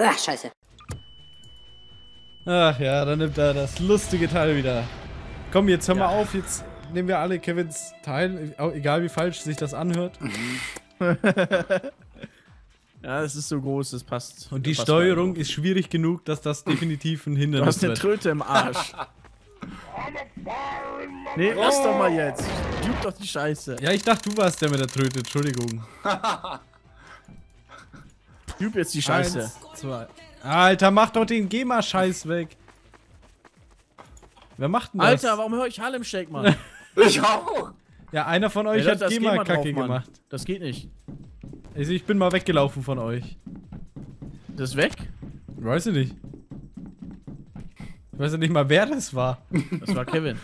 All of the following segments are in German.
Ach, scheiße. Ach ja, dann nimmt er das lustige Teil wieder. Komm, jetzt hör mal auf, jetzt nehmen wir alle Kevins Teil, egal wie falsch sich das anhört. Ja, es ist so groß, das passt. Und die passt Steuerung ist schwierig genug, dass das definitiv ein mir. Du Hindernis hast eine. Tröte im Arsch. nee, lass doch mal jetzt. Gib doch die Scheiße. Ja, ich dachte, du warst der mit der Tröte, Entschuldigung. Gib jetzt die Scheiße. Eins, zwei. Alter, mach doch den GEMA-Scheiß weg. Wer macht denn das? Alter, warum höre ich Harlem Shake, Mann? Ich auch. Ja, einer von euch Ey, hat das GEMA GEMA-Kacke Mann. gemacht. Das geht nicht. Also ich bin mal weggelaufen von euch. Das ist weg? Weiß ich nicht. Ich weiß ja nicht mal, wer das war. Das war Kevin.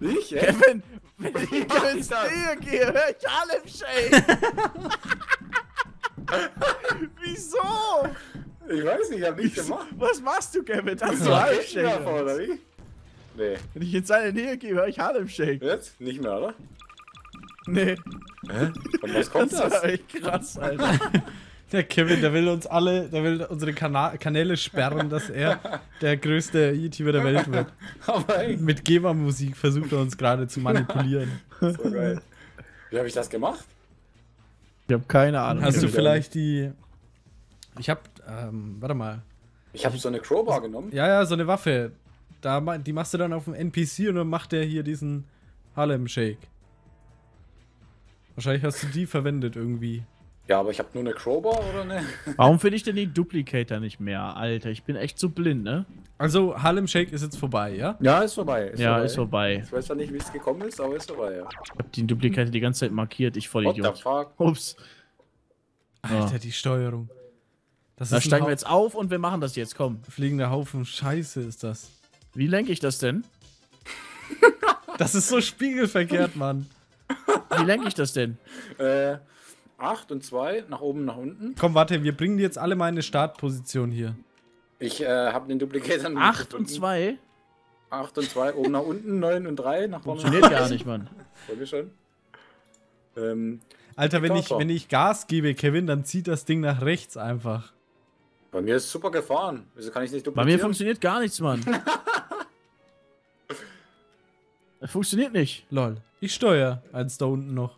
Ich, ey? Kevin, wenn ich das? Nähe gehe, höre ich Harlem Shake. Wieso? Ich weiß nicht, ich hab nichts gemacht. Was machst du, Kevin? Harlem Shake davor, Shake? oder wie? Nee. Wenn ich in seine Nähe gehe, höre ich Harlem Shake. Jetzt? Nicht mehr, oder? Nee, Von was kommt das das? war echt krass, Alter. Der Kevin, der will uns alle, der will unsere Kana Kanäle sperren, dass er der größte YouTuber der Welt wird. Aber ey, Mit GEMA-Musik versucht er uns gerade zu manipulieren. so geil. Wie habe ich das gemacht? Ich habe keine Ahnung. Hast du vielleicht die... Ich hab, ähm, warte mal. Ich habe so eine Crowbar genommen. Ja, ja, so eine Waffe. Da, die machst du dann auf dem NPC und dann macht der hier diesen Harlem Shake. Wahrscheinlich hast du die verwendet irgendwie. Ja, aber ich habe nur eine Crowbar oder ne? Warum finde ich denn die Duplicator nicht mehr, Alter? Ich bin echt so blind, ne? Also, Harlem Shake ist jetzt vorbei, ja? Ja, ist vorbei. Ist ja, vorbei. ist vorbei. Ich weiß zwar nicht, wie es gekommen ist, aber ist vorbei, ja. Ich hab den Duplicator die ganze Zeit markiert, ich What the Vollidiot. fuck? Ups. Alter, die Steuerung. Das Da ist steigen wir jetzt auf und wir machen das jetzt, komm. Fliegender Haufen Scheiße ist das. Wie lenke ich das denn? Das ist so spiegelverkehrt, Mann. Wie lenke ich das denn? Äh, 8 und 2, nach oben, nach unten. Komm, warte, wir bringen die jetzt alle mal in eine Startposition hier. Ich äh, habe den Duplikator noch 8 und 2? 8 und 2, oben nach unten, 9 und 3, nach vorne. Funktioniert gar nicht, Mann. Folge schon. Ähm, Alter, wenn ich, wenn ich Gas gebe, Kevin, dann zieht das Ding nach rechts einfach. bei mir ist super gefahren. Wieso kann ich nicht Bei duplizieren? mir funktioniert gar nichts, Mann. Das funktioniert nicht. Lol. Ich steuere eins da unten noch.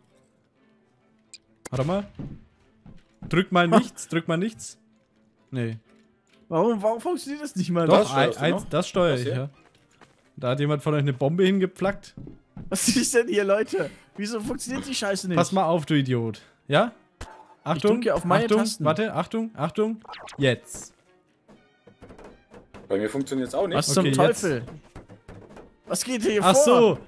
Warte mal. Drück mal nichts, drück mal nichts. Nee. Warum, warum funktioniert das nicht, Mann? Doch, Das eins, noch? das steuere ich, hier? ja. Da hat jemand von euch eine Bombe hingeplackt. Was ist denn hier, Leute? Wieso funktioniert die Scheiße nicht? Pass mal auf, du Idiot. Ja? Achtung, drücke auf meine Achtung, Tasten. warte, Achtung, Achtung. Jetzt. Bei mir funktioniert es auch nicht. Was Okay, zum jetzt- Teufel? Was geht hier Ach vor? so.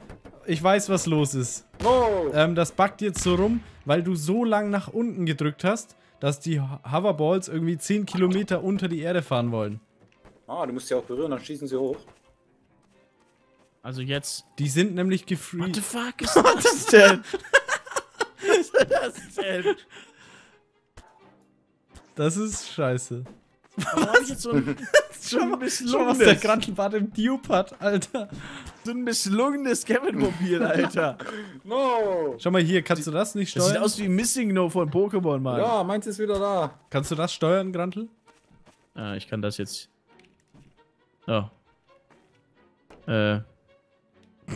Ich weiß, was los ist. Oh, Ähm, das backt jetzt so rum, weil du so lang nach unten gedrückt hast, dass die Ho- Hoverballs irgendwie 10 Kilometer unter die Erde fahren wollen. ah, du musst sie auch berühren, dann schießen sie hoch. Also jetzt. Die sind nämlich What the gefreed. fuck ist das denn? Was ist das denn? Das ist scheiße. Warum hab ich jetzt so ein, so ein Schau, was der misslungenes, Grantelbart im Dupe hat, Alter. so ein misslungenes Kevin-Mobil, Alter? No! Schau mal hier, kannst du das nicht Das sieht steuern? aus wie Missing No von Pokémon, Mann. Ja, meins ist wieder da. Kannst du das steuern, Grantel? Ah, ich kann das jetzt. Oh. Äh.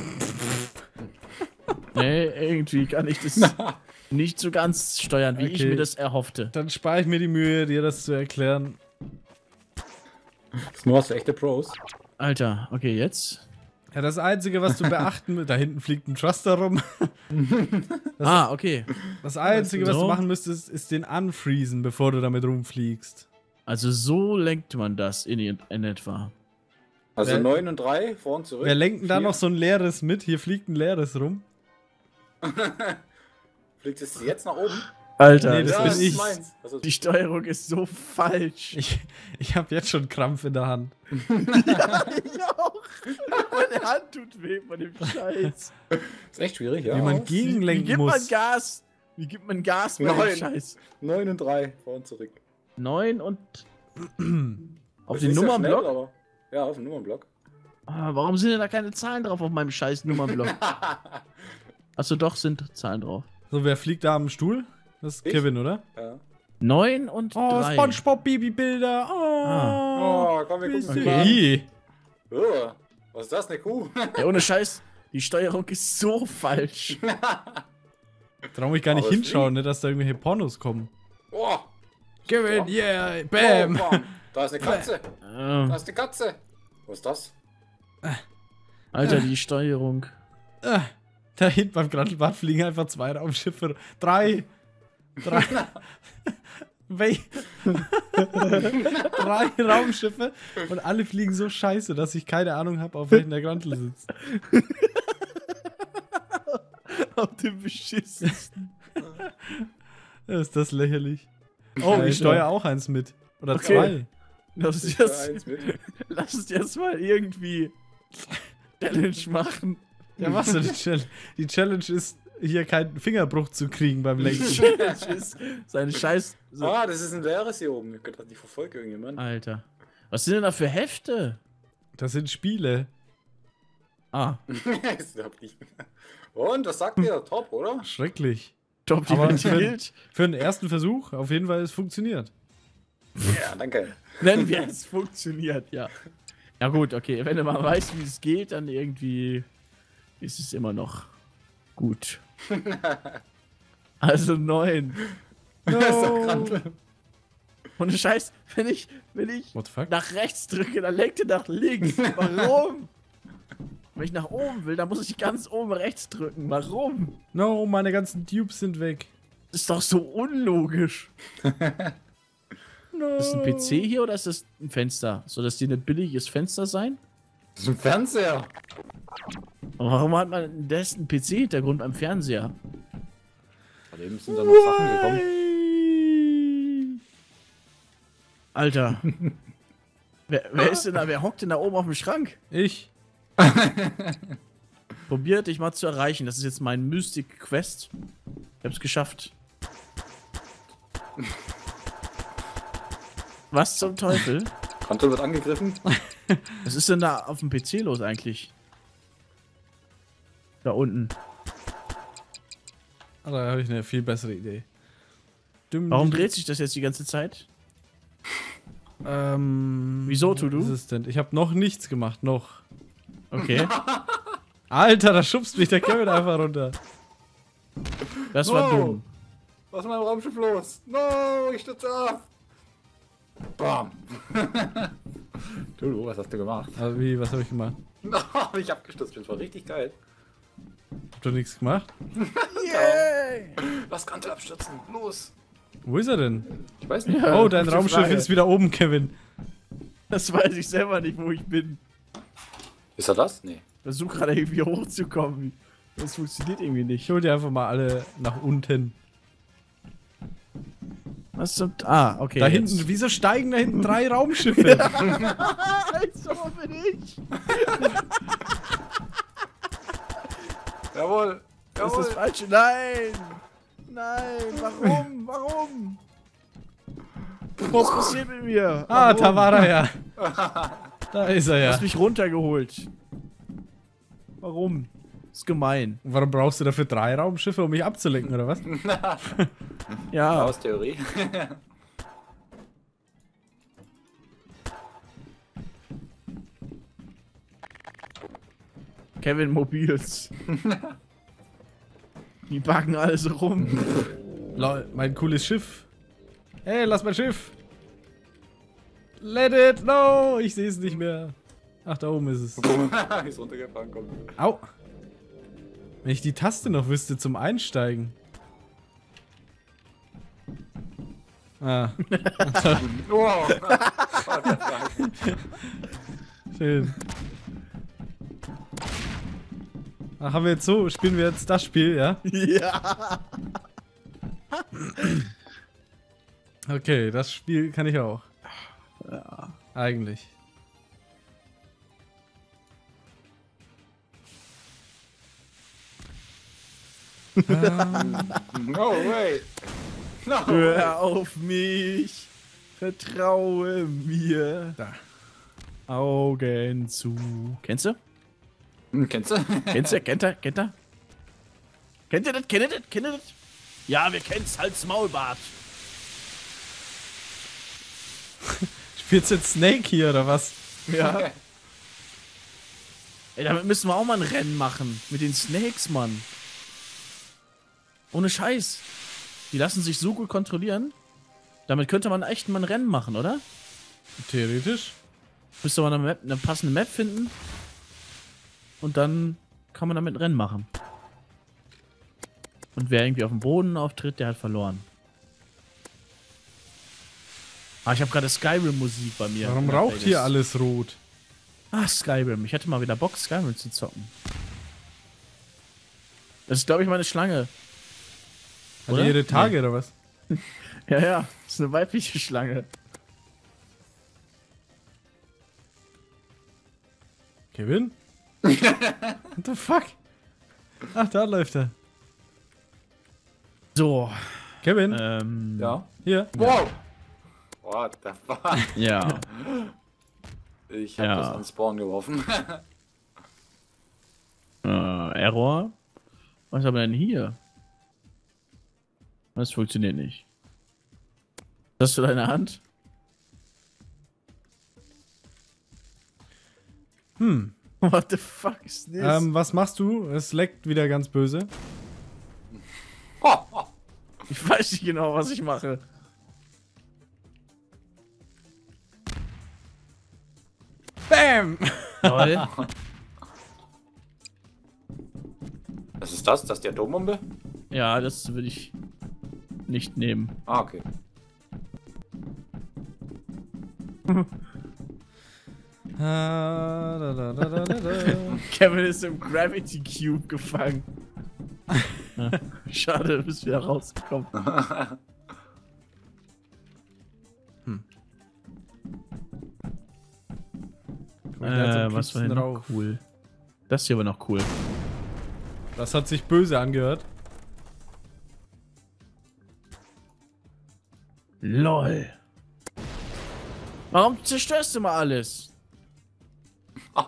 nee, irgendwie kann ich das nicht so ganz steuern, wie ich Okay. mir das erhoffte. Dann spare ich mir die Mühe, dir das zu erklären. Das nur hast du echte Pros. Alter, okay, jetzt. Ja, das Einzige, was du beachten musst, da hinten fliegt ein Truster rum. ah, okay. Das Einzige, was du machen müsstest, ist den unfreezen, bevor du damit rumfliegst. Also so lenkt man das in, in etwa. Also Wer- 9 und 3, vor und zurück. Wer lenkt denn da noch so ein leeres mit? Hier fliegt ein leeres rum. Fliegt es jetzt nach oben? Alter, Nee, das ja, bin ist ich. meins. Also, die Steuerung ist so falsch. Ich, ich habe jetzt schon Krampf in der Hand. ja, ich auch. Meine Hand tut weh von dem Scheiß. ist echt schwierig, ja. Wie man Wie gegenlenken gibt man muss. Gas? Wie gibt man Gas bei dem Neun. Scheiß? 9 und 3, vor und zurück. 9 und. auf den Nummernblock? schnell, aber- ja, auf dem Nummernblock. Ah, warum sind denn da keine Zahlen drauf auf meinem scheiß Nummernblock? Achso, doch, sind Zahlen drauf. So, wer fliegt da am Stuhl? Das ist Ich? Kevin, oder? Ja. 9 und Oh, 3. Spongebob Babybilder. Oh, Oh, komm, wir gucken süß. mal. Oh, was ist das, eine Kuh? Ja, ohne Scheiß, die Steuerung ist so falsch. Trau mich gar nicht hinschauen, ne, dass da irgendwelche Pornos kommen. Oh, Kevin, yeah, oh, bam. bam. Da ist eine Katze. Da Äh, ist eine Katze. Was ist das? Alter, die Steuerung. Ah, da hinten beim Grantelbad fliegen einfach zwei Raumschiffe. Drei. Drei. Drei Raumschiffe und alle fliegen so scheiße, dass ich keine Ahnung habe, auf welchen der Grantel sitzt. Auf dem beschissensten. Ist das lächerlich. Oh, Alter. ich steuere auch eins mit. Oder Okay. zwei. Lass uns jetzt, lass uns jetzt mal irgendwie Challenge machen. Ja, was denn die Challenge? Die Challenge ist, hier keinen Fingerbruch zu kriegen beim Lenken. Challenge ist seine Scheiß. So. Ah, das ist ein leeres hier oben. Ich dachte, die verfolgt irgendjemand. Alter. Was sind denn da für Hefte? Das sind Spiele. Ah, Ist überhaupt nicht. Und, was sagt ihr? Top, oder? Schrecklich. Top die Aber für-. Für den ersten Versuch, auf jeden Fall, es funktioniert. Ja, danke. Nennen wir es funktioniert, ja. Ja gut, okay. Wenn du mal weißt, wie es geht, dann irgendwie ist es immer noch gut. Also neun. Und Scheiß, wenn ich, wenn ich nach rechts drücke, dann lenkt er nach links. Warum? Wenn ich nach oben will, dann muss ich ganz oben rechts drücken. Warum? No, meine ganzen Tubes sind weg. Das ist doch so unlogisch. No. Ist das ein PC hier oder ist das ein Fenster? Soll das hier ein billiges Fenster sein? Das ist ein Fernseher. Warum hat man das ein PC-Hintergrund beim Fernseher? Von eben sind da noch Sachen gekommen. Alter. wer, wer ist denn da? Wer hockt denn da oben auf dem Schrank? Ich. Probiert dich mal zu erreichen. Das ist jetzt mein Mystic Quest. Ich hab's geschafft. Was zum Teufel? Konto wird angegriffen. Was ist denn da auf dem PC los eigentlich? Da unten. Ah, da habe ich eine viel bessere Idee. Düm, Warum dreht sich das jetzt die ganze Zeit? Ähm, Wieso? Assistant. Ich habe noch nichts gemacht, noch. Okay. Alter, da schubst mich der Kevin einfach runter. Das war Wow. dumm. Was ist mit meinem Raumschiff los? No, ich stürze ab. Bam. du, was hast du gemacht? Aber wie, was habe ich gemacht? No, ich abgestürzt bin. Das war richtig geil. Hab doch nichts gemacht? Yay! Lass Kante abstürzen. Los. Wo ist er denn? Ich weiß nicht. Ja, oh, dein Raumschiff Frage. ist wieder oben, Kevin. Das weiß ich selber nicht, wo ich bin. Ist er das? Nee. Versuch gerade irgendwie hochzukommen. Das funktioniert irgendwie Ich nicht. hol die einfach mal alle nach unten. Was zum. Ah, okay. da jetzt. hinten, wieso steigen da hinten drei Raumschiffe? so bin ich. Falsche. Nein! Nein! Warum? Warum? Was passiert mit mir? ah, Warum? da war er ja. Da ist er Du ja. hast mich runtergeholt. Warum? ist gemein. Warum brauchst du dafür drei Raumschiffe, um mich abzulenken, oder was? Ja. Aus Theorie. Kevin Mobils. Die backen alles rum. Lol, mein cooles Schiff. Hey, lass mein Schiff. Let it, no, ich sehe es nicht mehr. Ach, da oben ist es. ist runtergefahren, komm. Au. Wenn ich die Taste noch wüsste zum Einsteigen. Ah, Wow. schön. Ach, haben wir jetzt so, spielen wir jetzt das Spiel, ja? ja. Okay, das Spiel kann ich auch. Eigentlich. No way. No. Hör auf mich. Vertraue mir. Da. Augen zu. Kennst du? Hm, Kennst du? Kennst du? Kennt er? Kennt er? Kennt ihr das? Kennt ihr das? Kennt ihr das? Ja, wir kennen's. Halt's Maulbart. Spielst du jetzt Snake hier oder was? Ja. Ey, damit müssen wir auch mal ein Rennen machen. Mit den Snakes, Mann. Ohne Scheiß. Die lassen sich so gut kontrollieren. Damit könnte man echt mal ein Rennen machen, oder? Theoretisch. Müsste man eine, Map, eine passende Map finden. Und dann kann man damit ein Rennen machen. Und wer irgendwie auf dem Boden auftritt, der hat verloren. Ah, ich habe gerade Skyrim-Musik bei mir. Warum raucht Playlist. hier alles rot? Ah, Skyrim. Ich hätte mal wieder Bock, Skyrim zu zocken. Das ist, glaube ich, meine Schlange. Hat Oder? ihre Tage oder was? Ja, ja. Das ist eine weibliche Schlange. Kevin? What the fuck? Ach, da läuft er. So. Kevin, Ähm, Ja. hier. Wow! What the fuck? Ja. Ich hab Ja. das an Spawn geworfen. äh, Error. Was haben wir denn hier? Das funktioniert nicht. Hast du deine Hand? Hm. What the fuck is this? Ähm, was machst du? Es leckt wieder ganz böse. ich weiß nicht genau, was ich mache. Bam! Toll. Was ist das? Das ist die Atombombe? ja, das würde ich nicht nehmen. Ah, okay. Kevin ist im Gravity Cube gefangen. Schade, du bist wieder rausgekommen. Guck mal, der hat so Äh, was war denn noch cool? Das hier war noch cool. Das hat sich böse angehört. LOL. Warum zerstörst du mal alles?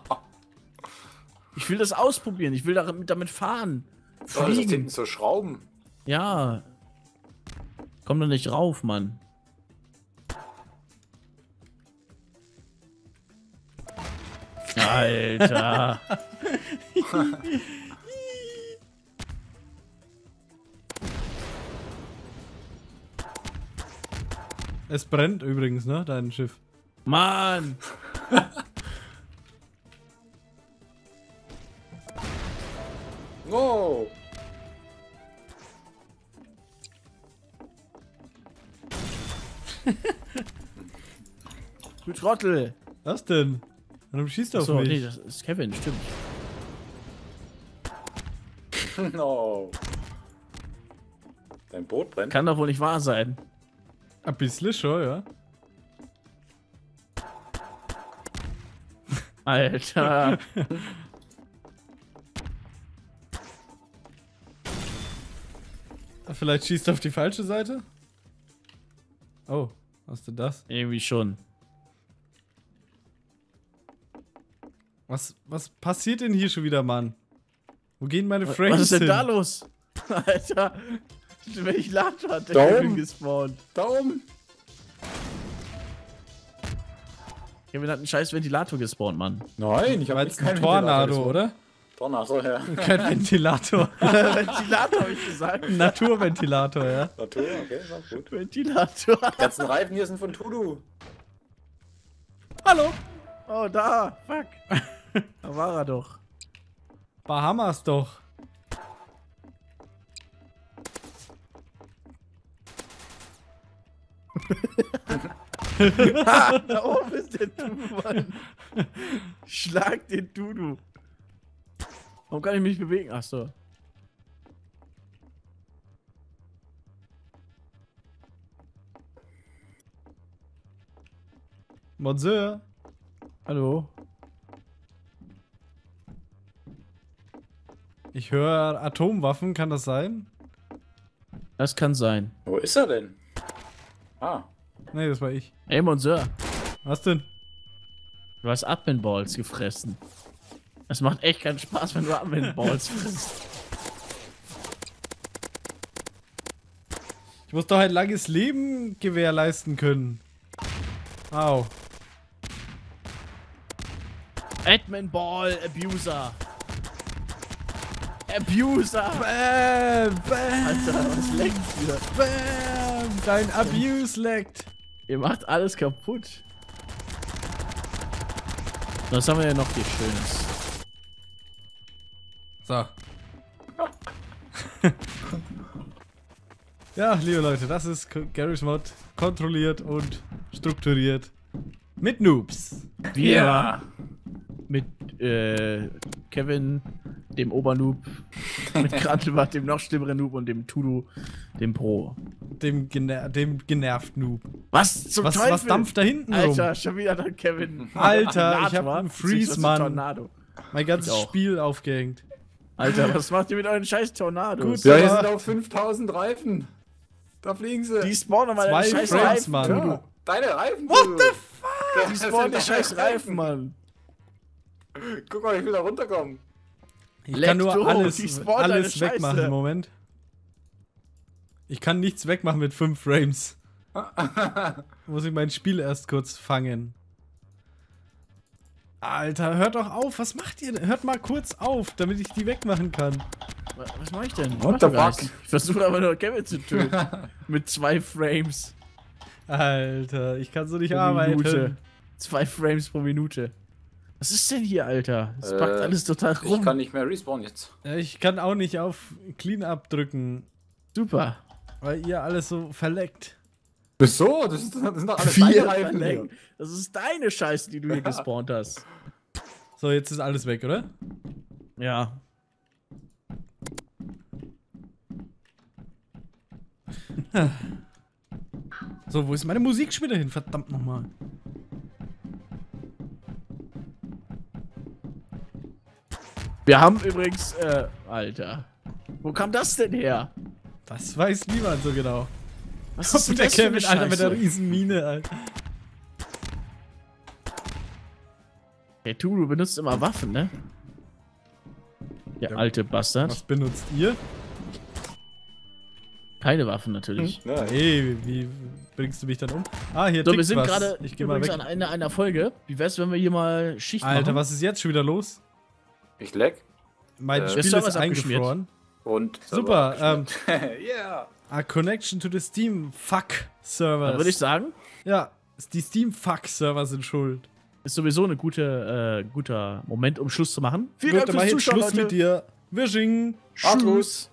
Ich will das ausprobieren. Ich will damit, damit fahren. Oh, das Fliegen. so Schrauben. Ja. Komm doch nicht rauf, Mann. Alter. Es brennt übrigens, ne? Dein Schiff. Mann. Wow! Du Trottel. Was denn? Warum schießt du auf So, mich? nee, das ist Kevin, stimmt. No. Dein Boot brennt? Kann doch wohl nicht wahr sein. Ein bisschen schon, ja. Alter. Vielleicht schießt du auf die falsche Seite? Oh, hast du das? Irgendwie schon. Was, was passiert denn hier schon wieder, Mann? Wo gehen meine Frames Was ist denn hin? da los? Alter. Ventilator hat der Da Kevin oben. gespawnt. Da oben! Kevin hat einen scheiß Ventilator gespawnt, Mann. Nein, ich habe jetzt ein Tornado, oder? Tornado, ja. Kein Ventilator. Ventilator habe ich gesagt. Naturventilator, ja. Natur, okay, war gut. Ventilator. Die ganzen Reifen hier sind von Tudu. Hallo. Oh, da. Fuck. Da war er doch. Bahamas doch. Da oben ist der Dudu, Mann. Schlag den Dudu. Warum kann ich mich bewegen? Achso. Monsieur. Hallo. Ich höre Atomwaffen, kann das sein? Das kann sein. Wo ist er denn? Ah. Nee, das war ich. Ey, Monsieur. Was denn? Du hast Admin-Balls gefressen. Es macht echt keinen Spaß, wenn du Admin-Balls frisst. Ich muss doch ein langes Leben gewährleisten können. Au. Admin Ball Abuser. Abuser. Bam, bam, Alter, was lenkt wieder? bam. Dein Abuse leckt. Ihr macht alles kaputt. Was haben wir ja noch hier Schönes? So. ja, liebe Leute, das ist Garry's Mod kontrolliert und strukturiert. Mit Noobs. Wir mit äh, Kevin, dem Obernoob, mit Grantelbart, dem noch schlimmeren Noob und dem Tudu, dem Pro. Dem, gener dem genervt Noob. Was zum Was, Teufel? was dampft da hinten Alter, rum? schon wieder der Kevin. Alter, ich hab einen Freeze, Mann. Mein ganzes. Spiel aufgehängt. Alter, was macht ihr mit euren scheiß Tornados? Gut, Ja, hier sind auch 5000 Reifen. Da fliegen sie. Die spawnen mal deine scheiß Frames, Reifen. Mann. Ja, deine Reifen. What Dudu. the fuck? Die spawnen die scheiß Reifen, Mann. Guck mal, ich will da runterkommen. Ich Leck kann nur du, alles, alles wegmachen im Moment. Ich kann nichts wegmachen mit 5 Frames. Muss ich mein Spiel erst kurz fangen. Alter, hört doch auf. Was macht ihr denn? Hört mal kurz auf, damit ich die wegmachen kann. Was, was mach ich denn? Ich What the fuck? Ich versuche aber nur Kevin zu töten. mit zwei Frames Alter, ich kann so nicht pro arbeiten. Minute. Zwei Frames pro Minute. Was ist denn hier, Alter? Das Äh, packt alles total Ich rum. kann nicht mehr respawnen jetzt. Ja, Ich kann auch nicht auf Clean-Up drücken, Super. weil ihr alles so verleckt. Wieso? Das, ist, das sind doch alles Vier deine Reifen. hier. Das ist deine Scheiße, die du hier gespawnt hast. So, jetzt ist alles weg, oder? Ja. So, wo ist meine Musik schon wieder hin? Verdammt nochmal. Wir haben übrigens, äh, Alter. Wo kam das denn her? Das weiß niemand so genau. Was ist denn der das für eine Kevin, Alter, mit der riesen Mine, Alter. Der Turu benutzt immer Waffen, ne? Der Ja. alte Bastard. Was benutzt ihr? Keine Waffen natürlich. Ja, Ey, wie bringst du mich dann um? Ah, hier So, wir sind gerade Ich geh mal übrigens weg. an Ende einer Folge. Wie wär's, wenn wir hier mal Schicht Alter, machen? was ist jetzt schon wieder los? Ich leck. Mein Äh, Spiel Der Server ist ist abgeschmiert. eingefroren. Und. Super, ähm, yeah. A connection to the Steam Fuck Dann Servers. würde ich sagen, ja, die Steam Fuck Server sind schuld. ist sowieso ein gute, äh, guter Moment, um Schluss zu machen. Vielen Gut, Dank dann fürs Zuschauen, Schluss Leute. mit dir. Wishing. Artus.